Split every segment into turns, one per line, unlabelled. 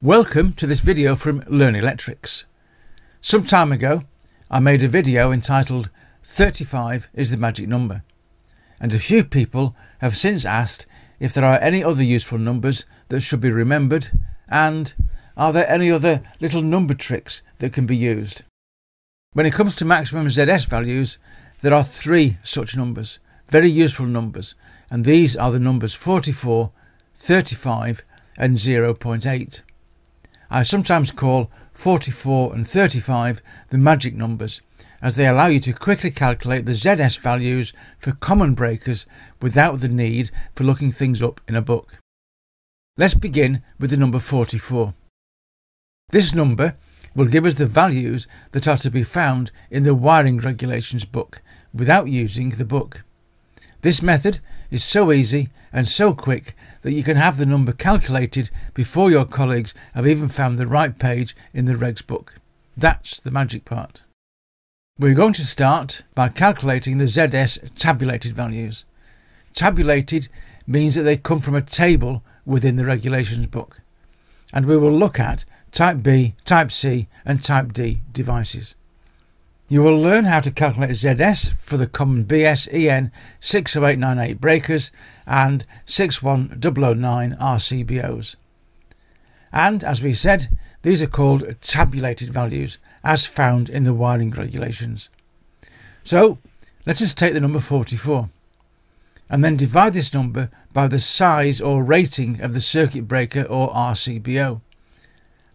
Welcome to this video from Learn Electrics. Some time ago I made a video entitled 35 is the magic number and a few people have since asked if there are any other useful numbers that should be remembered and are there any other little number tricks that can be used. When it comes to maximum ZS values there are three such numbers, very useful numbers and these are the numbers 44, 35 and 0.8. I sometimes call 44 and 35 the magic numbers, as they allow you to quickly calculate the ZS values for common breakers without the need for looking things up in a book. Let's begin with the number 44. This number will give us the values that are to be found in the wiring regulations book without using the book. This method is so easy and so quick that you can have the number calculated before your colleagues have even found the right page in the regs book. That's the magic part. We're going to start by calculating the ZS tabulated values. Tabulated means that they come from a table within the regulations book. And we will look at Type B, Type C and Type D devices. You will learn how to calculate ZS for the common BS EN 60898 breakers and 61009 RCBOs. And as we said, these are called tabulated values as found in the wiring regulations. So let us take the number 44 and then divide this number by the size or rating of the circuit breaker or RCBO.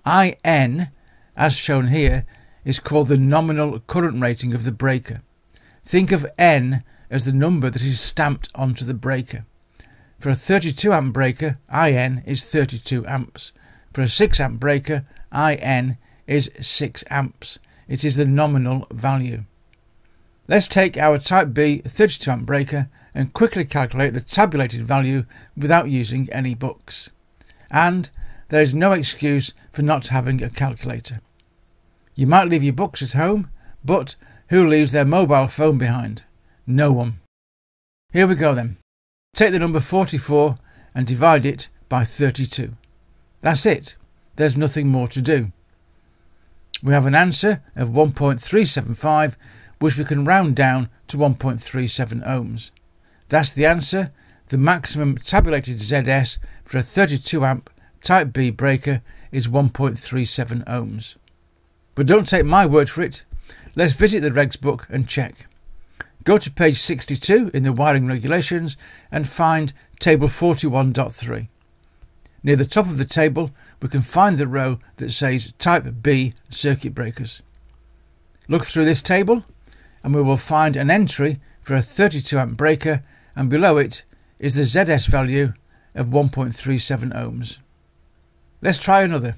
IN, as shown here, is called the nominal current rating of the breaker. Think of N as the number that is stamped onto the breaker. For a 32 amp breaker, IN is 32 amps. For a 6 amp breaker, IN is 6 amps. It is the nominal value. Let's take our Type B 32 amp breaker and quickly calculate the tabulated value without using any books. And there is no excuse for not having a calculator. You might leave your books at home, but who leaves their mobile phone behind? No one. Here we go then. Take the number 44 and divide it by 32. That's it. There's nothing more to do. We have an answer of 1.375 which we can round down to 1.37 ohms. That's the answer. The maximum tabulated ZS for a 32 amp Type B breaker is 1.37 ohms. But don't take my word for it. Let's visit the regs book and check. Go to page 62 in the wiring regulations and find table 41.3. Near the top of the table, we can find the row that says Type B circuit breakers. Look through this table and we will find an entry for a 32 amp breaker and below it is the ZS value of 1.37 ohms. Let's try another.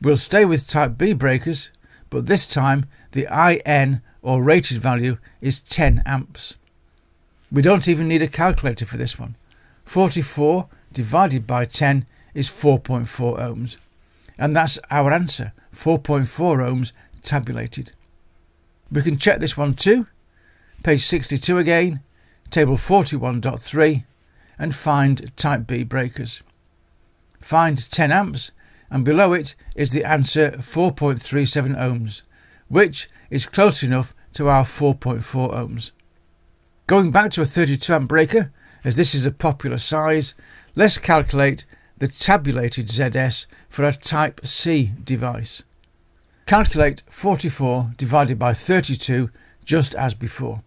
We'll stay with type B breakers, but this time the IN or rated value is 10 amps. We don't even need a calculator for this one. 44 divided by 10 is 4.4 ohms. And that's our answer, 4.4 ohms tabulated. We can check this one too. Page 62 again, table 41.3 and find type B breakers. Find 10 amps and below it is the answer 4.37 ohms, which is close enough to our 4.4 ohms. Going back to a 32 amp breaker, as this is a popular size, let's calculate the tabulated ZS for a Type C device. Calculate 44 divided by 32 just as before.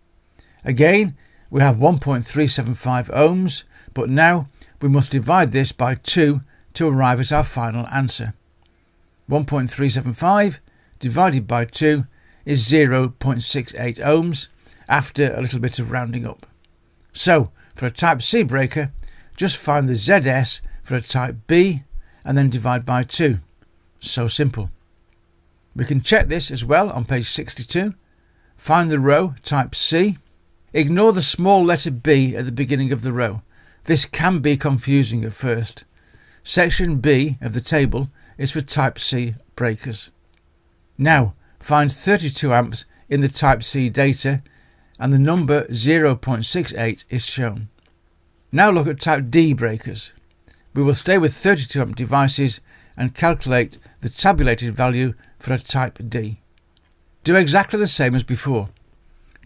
Again, we have 1.375 ohms, but now we must divide this by 2 to arrive at our final answer. 1.375 divided by 2 is 0.68 ohms after a little bit of rounding up. So, for a Type C breaker, just find the ZS for a Type B and then divide by 2. So simple. We can check this as well on page 62. Find the row Type C. Ignore the small letter B at the beginning of the row. This can be confusing at first. Section B of the table is for Type C breakers. Now, find 32 amps in the Type C data and the number 0.68 is shown. Now look at Type D breakers. We will stay with 32 amp devices and calculate the tabulated value for a type D. Do exactly the same as before.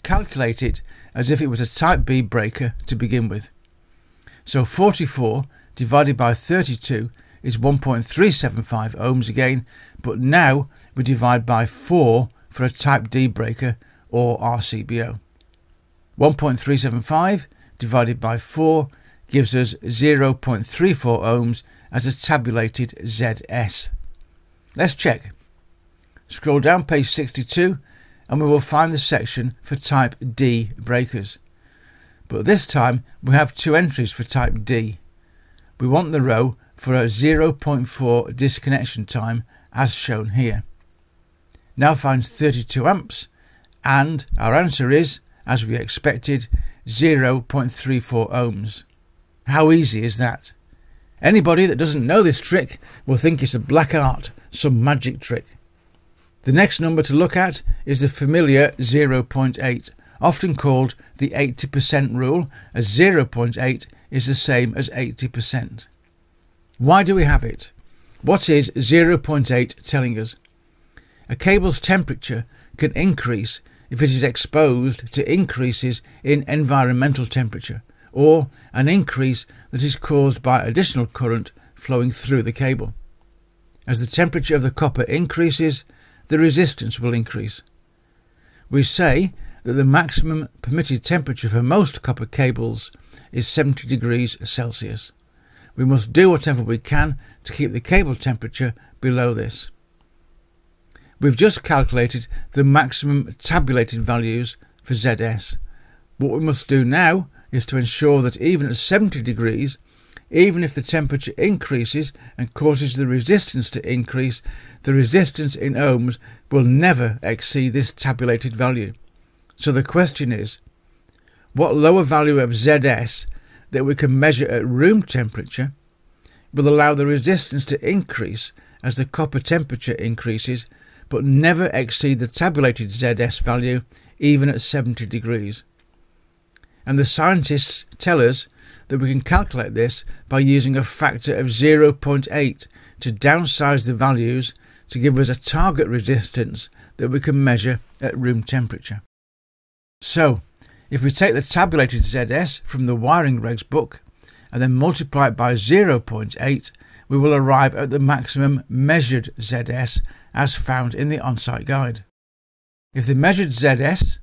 Calculate it as if it was a type B breaker to begin with. So 44 divided by 32 is 1.375 ohms again, but now we divide by 4 for a type D breaker or RCBO. 1.375 divided by 4 gives us 0.34 ohms as a tabulated ZS. Let's check. Scroll down page 62 and we will find the section for type D breakers. But this time we have two entries for type D. We want the row for a 0.4 disconnection time as shown here. Now find 32 amps and our answer is, as we expected, 0.34 ohms. How easy is that? Anybody that doesn't know this trick will think it's a black art, some magic trick. The next number to look at is the familiar 0.8, often called the 80% rule, as 0.8 is the same as 80%. Why do we have it? What is 0.8 telling us? A cable's temperature can increase if it is exposed to increases in environmental temperature or an increase that is caused by additional current flowing through the cable. As the temperature of the copper increases, the resistance will increase. We say that the maximum permitted temperature for most copper cables is 70 degrees Celsius. We must do whatever we can to keep the cable temperature below this. We've just calculated the maximum tabulated values for ZS. What we must do now is to ensure that even at 70 degrees, even if the temperature increases and causes the resistance to increase, the resistance in ohms will never exceed this tabulated value. So the question is, what lower value of ZS that we can measure at room temperature will allow the resistance to increase as the copper temperature increases but never exceed the tabulated ZS value even at 70 degrees. And the scientists tell us that we can calculate this by using a factor of 0.8 to downsize the values to give us a target resistance that we can measure at room temperature. So, if we take the tabulated ZS from the wiring regs book and then multiply it by 0.8, we will arrive at the maximum measured ZS as found in the on-site guide. If the measured ZS,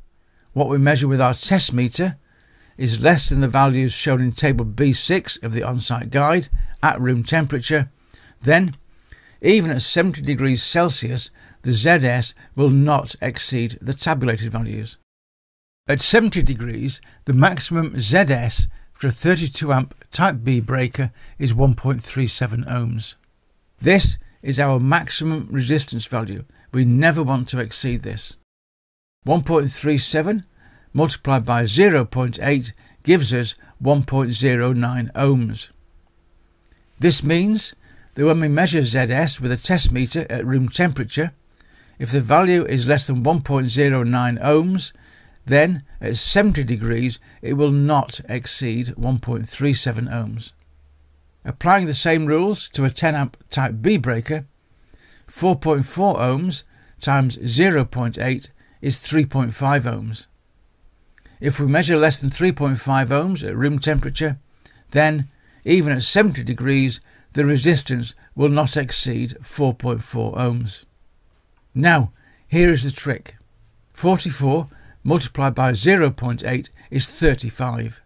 what we measure with our test meter, is less than the values shown in table B6 of the on-site guide at room temperature, then even at 70 degrees Celsius, the ZS will not exceed the tabulated values. At 70 degrees, the maximum ZS for a 32 amp Type B breaker is 1.37 ohms. This is our maximum resistance value. We never want to exceed this. 1.37 multiplied by 0.8 gives us 1.09 ohms. This means that when we measure ZS with a test meter at room temperature, if the value is less than 1.09 ohms, then at 70 degrees it will not exceed 1.37 ohms. Applying the same rules to a 10 amp type B breaker, 4.4 ohms times 0.8 is 3.5 ohms. If we measure less than 3.5 ohms at room temperature, then even at 70 degrees the resistance will not exceed 4.4 ohms. Now, here is the trick. 44 multiplied by 0.8 is 35.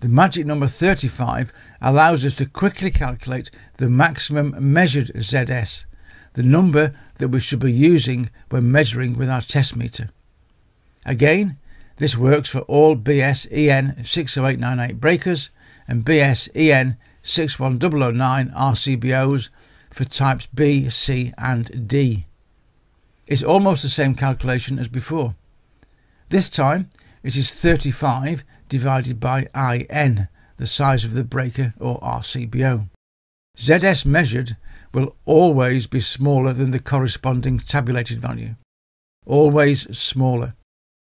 The magic number 35 allows us to quickly calculate the maximum measured ZS, the number that we should be using when measuring with our test meter. Again, this works for all BS EN 60898 breakers and BS EN 61009 RCBOs for types B, C, and D. It's almost the same calculation as before. This time it is 35 divided by IN, the size of the breaker or RCBO. ZS measured will always be smaller than the corresponding tabulated value. Always smaller.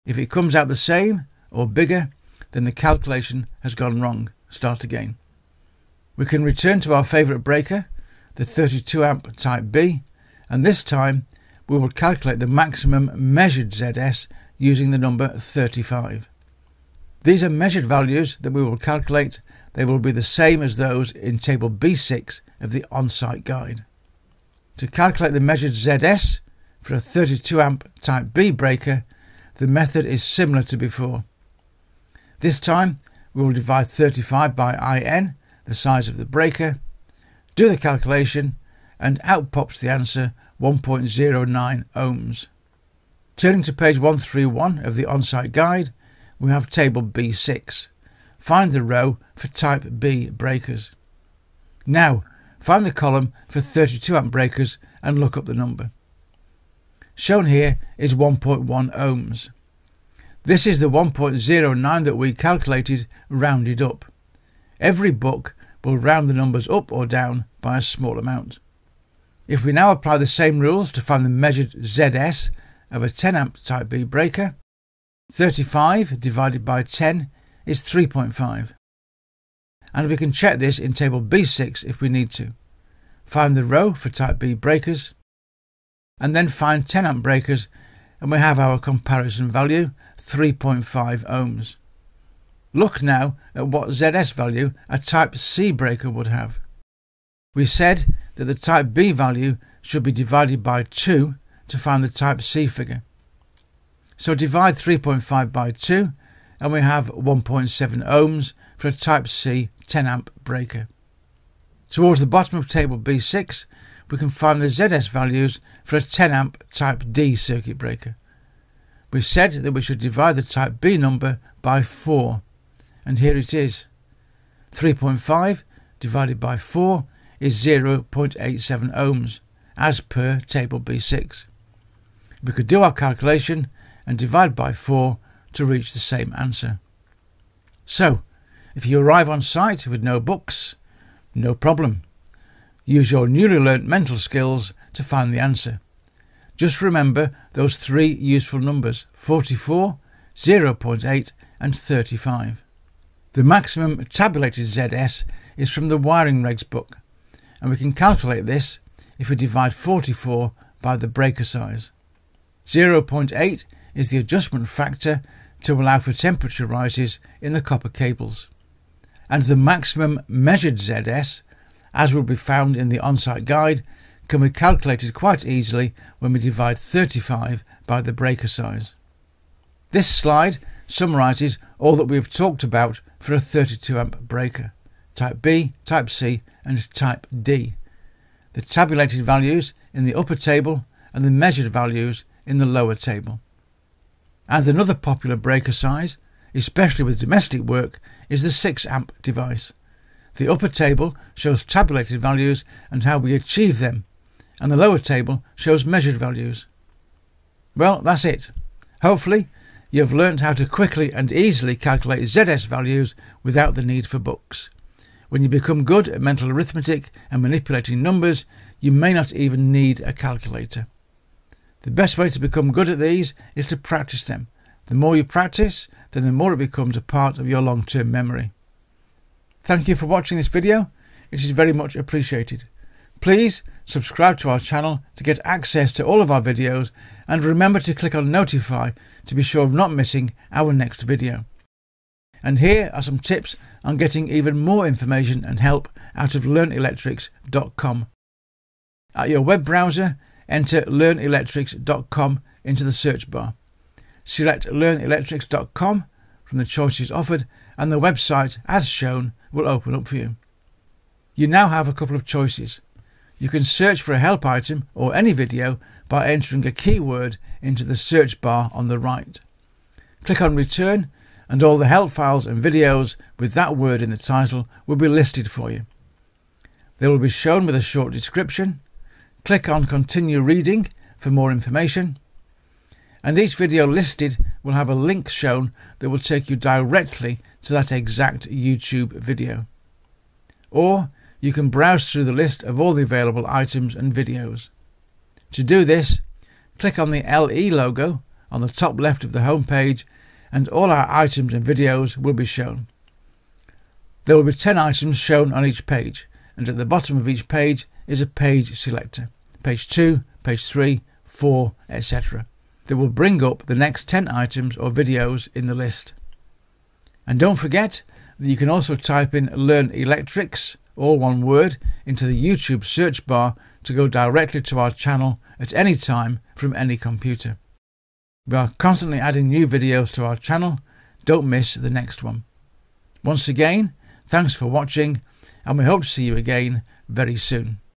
If it comes out the same or bigger, then the calculation has gone wrong. Start again. We can return to our favourite breaker, the 32 amp type B and this time we will calculate the maximum measured ZS using the number 35. These are measured values that we will calculate. They will be the same as those in table B6 of the on-site guide. To calculate the measured ZS for a 32 amp type B breaker, the method is similar to before. This time we will divide 35 by IN, the size of the breaker, do the calculation and out pops the answer 1.09 ohms. Turning to page 131 of the on-site guide, we have table B6. Find the row for type B breakers. Now, find the column for 32 amp breakers and look up the number. Shown here is 1.1 ohms. This is the 1.09 that we calculated rounded up. Every book will round the numbers up or down by a small amount. If we now apply the same rules to find the measured ZS of a 10 amp type B breaker, 35 divided by 10 is 3.5. And we can check this in table B6 if we need to. Find the row for type B breakers, and then find 10 amp breakers, and we have our comparison value 3.5 ohms. Look now at what ZS value a type C breaker would have. We said that the type B value should be divided by 2 to find the type C figure. So divide 3.5 by 2 and we have 1.7 ohms for a Type C 10 amp breaker. Towards the bottom of table B6 we can find the ZS values for a 10 amp Type D circuit breaker. We said that we should divide the Type B number by 4 and here it is. 3.5 divided by 4 is 0.87 ohms as per table B6. We could do our calculation and divide by 4 to reach the same answer. So, if you arrive on site with no books, no problem. Use your newly learnt mental skills to find the answer. Just remember those three useful numbers 44, 0.8 and 35. The maximum tabulated ZS is from the wiring regs book and we can calculate this if we divide 44 by the breaker size. 0.8 is the adjustment factor to allow for temperature rises in the copper cables. And the maximum measured ZS, as will be found in the on-site guide, can be calculated quite easily when we divide 35 by the breaker size. This slide summarises all that we have talked about for a 32 amp breaker, type B, type C and type D. The tabulated values in the upper table and the measured values in the lower table. And another popular breaker size, especially with domestic work, is the 6 amp device. The upper table shows tabulated values and how we achieve them, and the lower table shows measured values. Well, that's it. Hopefully, you have learned how to quickly and easily calculate ZS values without the need for books. When you become good at mental arithmetic and manipulating numbers, you may not even need a calculator. The best way to become good at these is to practice them. The more you practice, then the more it becomes a part of your long-term memory. Thank you for watching this video. It is very much appreciated. Please subscribe to our channel to get access to all of our videos and remember to click on notify to be sure of not missing our next video. And here are some tips on getting even more information and help out of learnelectrics.com. At your web browser, enter learnelectrics.com into the search bar. Select learnelectrics.com from the choices offered and the website, as shown, will open up for you. You now have a couple of choices. You can search for a help item or any video by entering a keyword into the search bar on the right. Click on Return and all the help files and videos with that word in the title will be listed for you. They will be shown with a short description. Click on Continue Reading for more information. And each video listed will have a link shown that will take you directly to that exact YouTube video. Or you can browse through the list of all the available items and videos. To do this, click on the LE logo on the top left of the home page and all our items and videos will be shown. There will be 10 items shown on each page, and at the bottom of each page is a page selector. Page 2, page 3, 4, etc. That will bring up the next 10 items or videos in the list. And don't forget that you can also type in Learn Electrics, all one word, into the YouTube search bar to go directly to our channel at any time from any computer. We are constantly adding new videos to our channel. Don't miss the next one. Once again, thanks for watching and we hope to see you again very soon.